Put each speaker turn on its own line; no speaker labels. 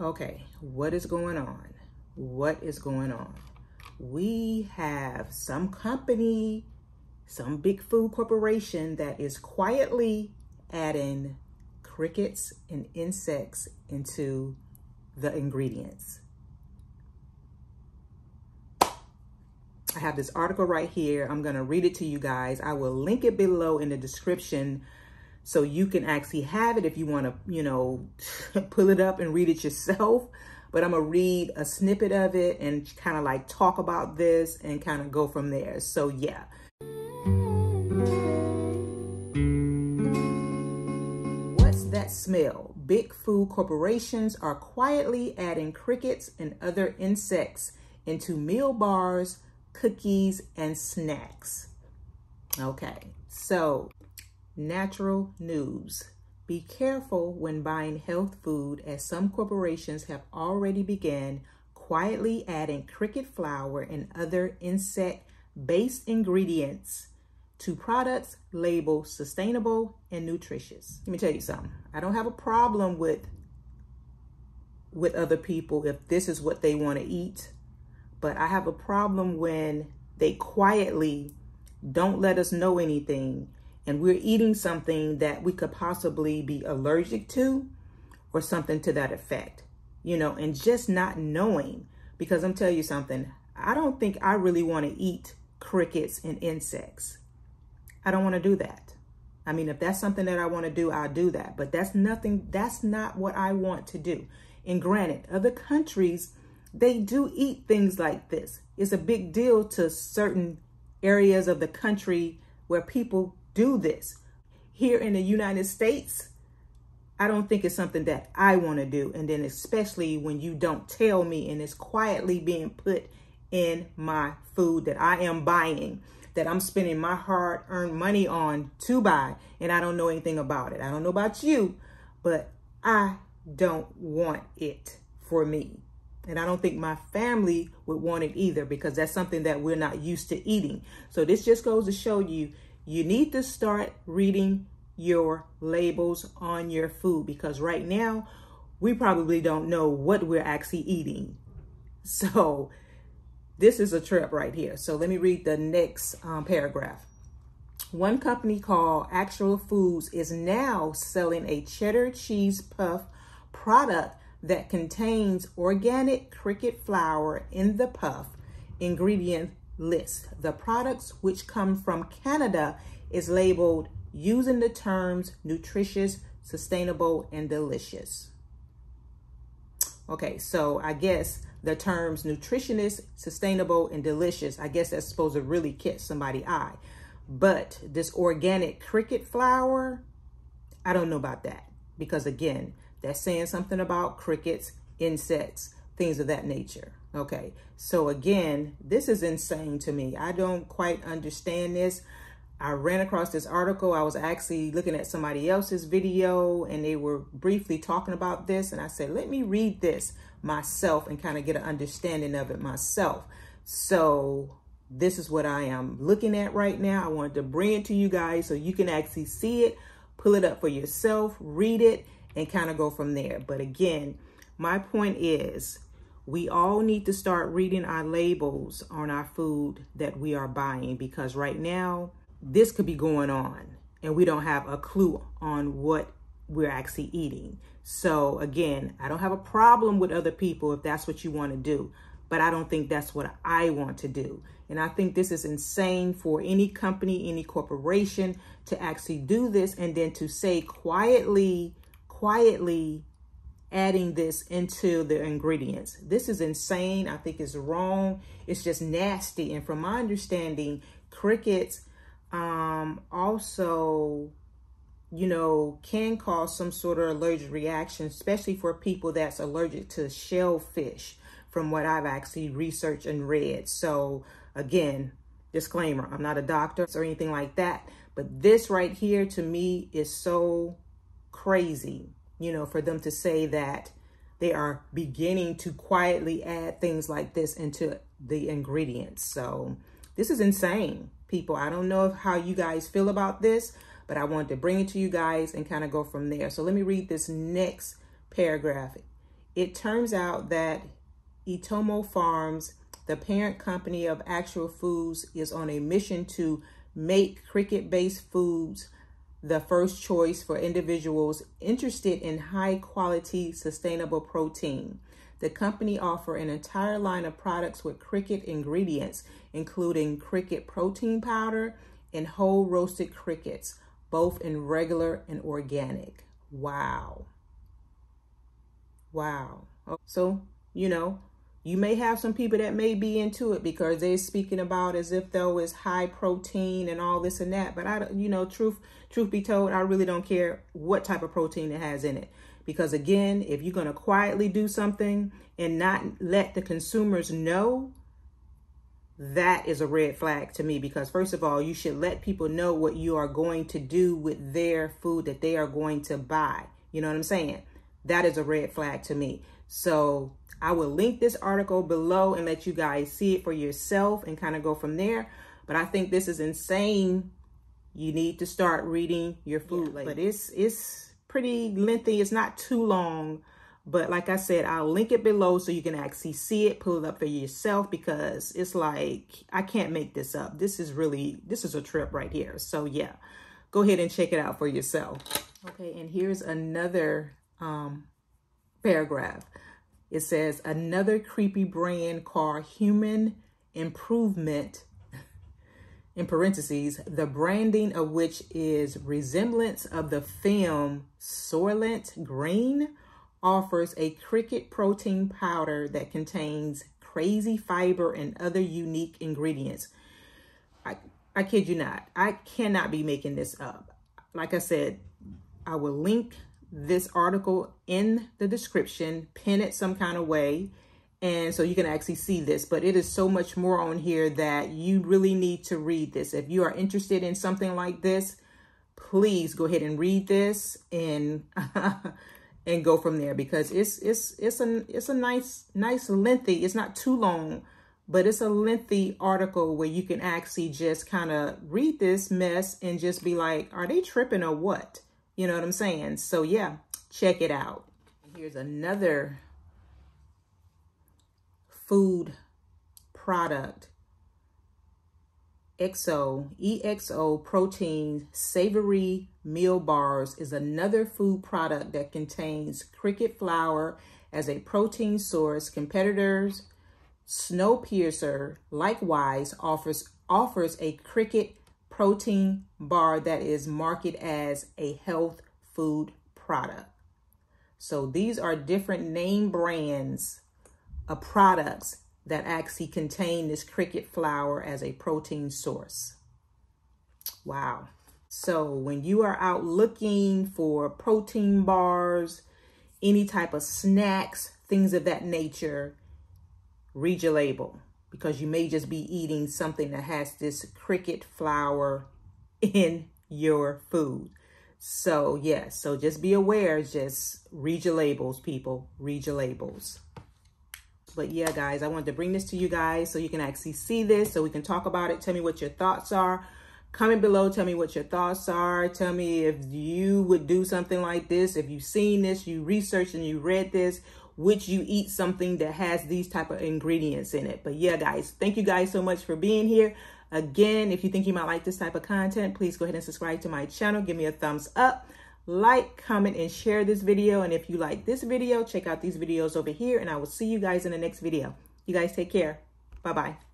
Okay, what is going on? What is going on? We have some company, some big food corporation that is quietly adding crickets and insects into the ingredients. I have this article right here. I'm going to read it to you guys. I will link it below in the description so you can actually have it if you want to, you know, pull it up and read it yourself. But I'm going to read a snippet of it and kind of like talk about this and kind of go from there. So yeah. What's that smell? Big food corporations are quietly adding crickets and other insects into meal bars, cookies, and snacks. Okay, so natural news. Be careful when buying health food as some corporations have already begun quietly adding cricket flour and other insect-based ingredients to products labeled sustainable and nutritious. Let me tell you something. I don't have a problem with with other people if this is what they want to eat but I have a problem when they quietly don't let us know anything and we're eating something that we could possibly be allergic to or something to that effect, you know, and just not knowing. Because I'm telling you something, I don't think I really want to eat crickets and insects. I don't want to do that. I mean, if that's something that I want to do, I'll do that. But that's nothing, that's not what I want to do. And granted, other countries they do eat things like this. It's a big deal to certain areas of the country where people do this. Here in the United States, I don't think it's something that I want to do. And then especially when you don't tell me and it's quietly being put in my food that I am buying, that I'm spending my hard earned money on to buy, and I don't know anything about it. I don't know about you, but I don't want it for me. And I don't think my family would want it either because that's something that we're not used to eating. So this just goes to show you, you need to start reading your labels on your food because right now we probably don't know what we're actually eating. So this is a trip right here. So let me read the next um, paragraph. One company called Actual Foods is now selling a cheddar cheese puff product that contains organic cricket flour in the puff ingredient list. The products which come from Canada is labeled using the terms nutritious, sustainable, and delicious. Okay, so I guess the terms nutritionist, sustainable, and delicious, I guess that's supposed to really catch somebody's eye. But this organic cricket flour, I don't know about that. Because again, that's saying something about crickets, insects, things of that nature. Okay, so again, this is insane to me. I don't quite understand this. I ran across this article. I was actually looking at somebody else's video and they were briefly talking about this. And I said, let me read this myself and kind of get an understanding of it myself. So this is what I am looking at right now. I wanted to bring it to you guys so you can actually see it, pull it up for yourself, read it, and kind of go from there. But again, my point is we all need to start reading our labels on our food that we are buying because right now this could be going on and we don't have a clue on what we're actually eating. So again, I don't have a problem with other people if that's what you want to do, but I don't think that's what I want to do. And I think this is insane for any company, any corporation to actually do this and then to say quietly quietly adding this into the ingredients. This is insane. I think it's wrong. It's just nasty. And from my understanding, crickets um, also, you know, can cause some sort of allergic reaction, especially for people that's allergic to shellfish, from what I've actually researched and read. So again, disclaimer, I'm not a doctor or anything like that. But this right here to me is so crazy, you know, for them to say that they are beginning to quietly add things like this into the ingredients. So this is insane, people. I don't know how you guys feel about this, but I wanted to bring it to you guys and kind of go from there. So let me read this next paragraph. It turns out that Entomo Farms, the parent company of Actual Foods, is on a mission to make cricket-based foods the first choice for individuals interested in high quality sustainable protein. The company offer an entire line of products with cricket ingredients, including cricket protein powder and whole roasted crickets, both in regular and organic. Wow. Wow. So, you know, you may have some people that may be into it because they're speaking about as if though it's high protein and all this and that. But I, you know, truth, truth be told, I really don't care what type of protein it has in it. Because again, if you're going to quietly do something and not let the consumers know, that is a red flag to me. Because first of all, you should let people know what you are going to do with their food that they are going to buy. You know what I'm saying? That is a red flag to me. So I will link this article below and let you guys see it for yourself and kind of go from there. But I think this is insane. You need to start reading your food yeah, label. But it's it's pretty lengthy. It's not too long. But like I said, I'll link it below so you can actually see it, pull it up for yourself because it's like, I can't make this up. This is really, this is a trip right here. So yeah, go ahead and check it out for yourself. Okay, and here's another um, paragraph. It says, another creepy brand called Human Improvement in parentheses, the branding of which is resemblance of the film Soylent Green, offers a cricket protein powder that contains crazy fiber and other unique ingredients. I, I kid you not. I cannot be making this up. Like I said, I will link this article in the description, pin it some kind of way and so you can actually see this. But it is so much more on here that you really need to read this. If you are interested in something like this please go ahead and read this and and go from there because it's it's it's a it's a nice nice lengthy it's not too long but it's a lengthy article where you can actually just kind of read this mess and just be like are they tripping or what you know what i'm saying so yeah check it out here's another food product. EXO, EXO protein savory meal bars is another food product that contains cricket flour as a protein source. Competitors Snowpiercer likewise offers offers a cricket protein bar that is marketed as a health food product. So these are different name brands of products that actually contain this cricket flour as a protein source. Wow. So when you are out looking for protein bars, any type of snacks, things of that nature, read your label because you may just be eating something that has this cricket flour in your food. So yes, so just be aware, just read your labels, people, read your labels. But yeah, guys, I wanted to bring this to you guys so you can actually see this, so we can talk about it. Tell me what your thoughts are. Comment below, tell me what your thoughts are. Tell me if you would do something like this. If you've seen this, you researched and you read this, would you eat something that has these type of ingredients in it? But yeah, guys, thank you guys so much for being here. Again, if you think you might like this type of content, please go ahead and subscribe to my channel. Give me a thumbs up like, comment, and share this video. And if you like this video, check out these videos over here. And I will see you guys in the next video. You guys take care. Bye-bye.